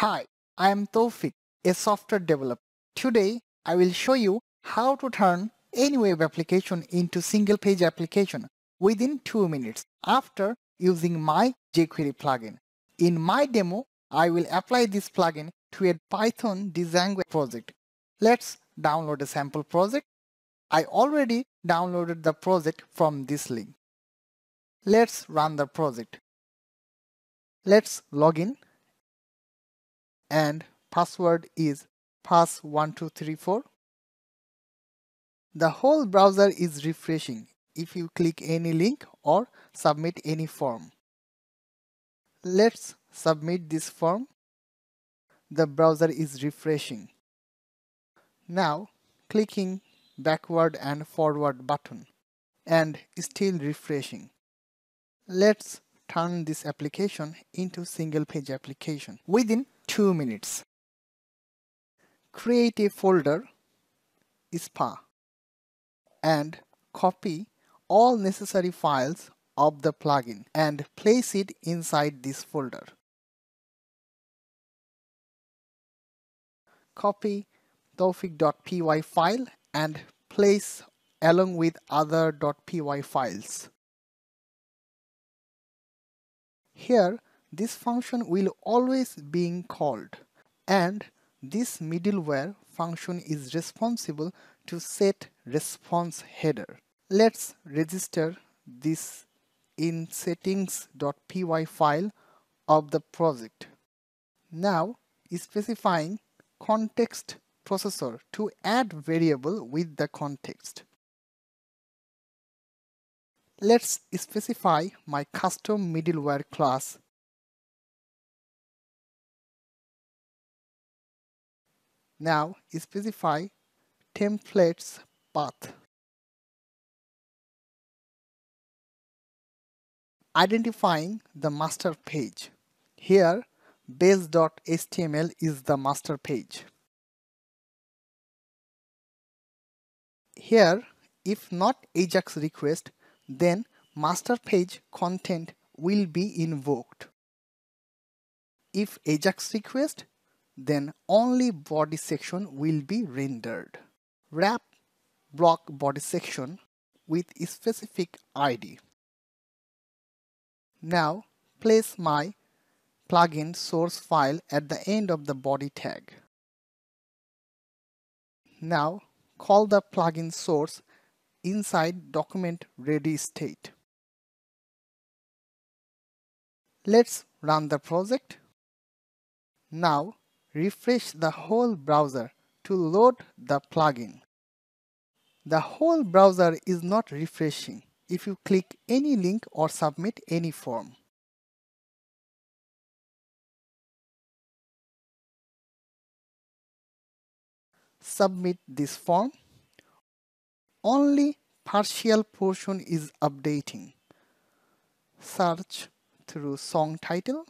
Hi, I am Toufiq, a software developer. Today, I will show you how to turn any web application into single page application within 2 minutes after using my jQuery plugin. In my demo, I will apply this plugin to a Python Django project. Let's download a sample project. I already downloaded the project from this link. Let's run the project. Let's log in and password is pass1234. The whole browser is refreshing if you click any link or submit any form. Let's submit this form. The browser is refreshing. Now clicking backward and forward button and still refreshing. Let's turn this application into single page application within 2 minutes. Create a folder SPA and copy all necessary files of the plugin and place it inside this folder. Copy toufiq.py file and place along with other .py files. Here this function will always being called and this middleware function is responsible to set response header. Let's register this in settings.py file of the project. Now specifying context processor to add variable with the context. Let's specify my custom middleware class. Now specify templates path. Identifying the master page. Here base.html is the master page. Here if not AJAX request then master page content will be invoked. If AJAX request, then only body section will be rendered. Wrap block body section with specific ID. Now place my plugin source file at the end of the body tag. Now call the plugin source inside document ready state. Let's run the project. Now refresh the whole browser to load the plugin. The whole browser is not refreshing if you click any link or submit any form. Submit this form only partial portion is updating. Search through song title.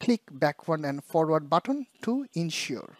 Click backward and forward button to ensure.